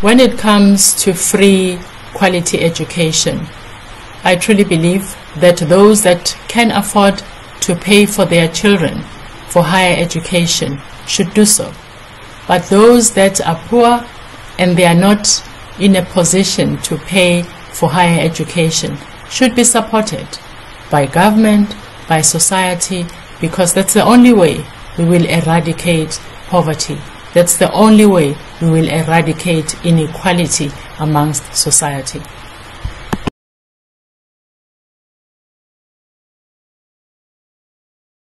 When it comes to free quality education, I truly believe that those that can afford to pay for their children for higher education should do so. But those that are poor and they are not in a position to pay for higher education should be supported by government, by society, because that's the only way we will eradicate poverty. That's the only way we will eradicate inequality amongst society.